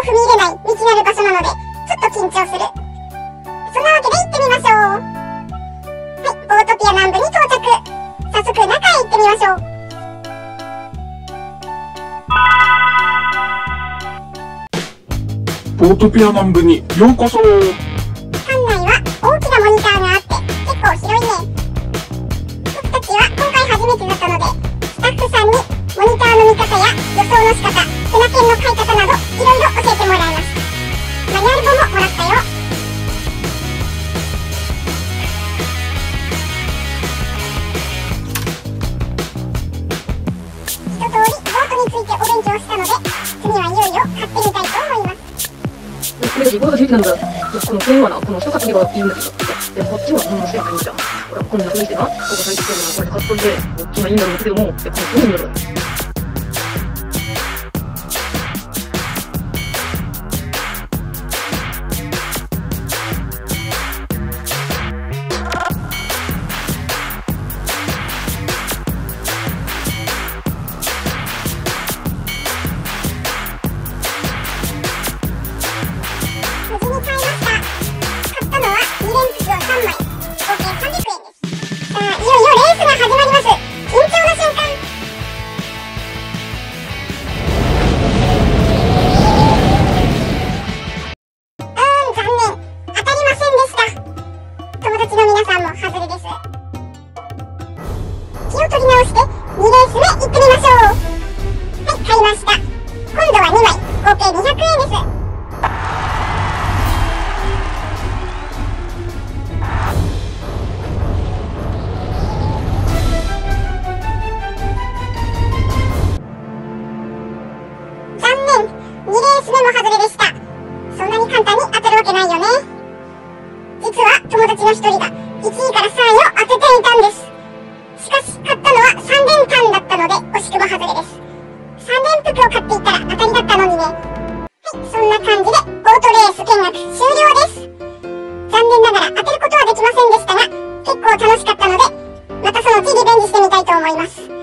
踏み入れない未知なる場所なので、ちょっと緊張する。そんなわけで行ってみましょう。はい、オートピア南部に到着。早速中へ行ってみましょう。オートピア南部にようこそ館内は大きなモニターがあって結構広いね僕たちは今回初めてだったのでスタッフさんにモニターの見方や予想の仕方手ナ剣の買い方などてもらいますマニュアル本ももらったよ一通りボートについてお勉強したので次はいよいよ買ってみたいと思いますこれリコード11なんだ。この剣はな、この一かきがいいんだけど。でもこっちはこのしてないんじゃん。ほら、こんな風にしてな、ここ最低限のこれ買っといて、こっちがいいんだろうけども、で、このどういうんだろう。無事に買いました買ったのを取り直して2レース目行ってみましょう。はい買いました。今度は2枚合計200円です。服を買っていたら当たりだったのにね。はいそんな感じでオートレース見学終了です。残念ながら当てることはできませんでしたが結構楽しかったのでまたそのうちリベンジしてみたいと思います。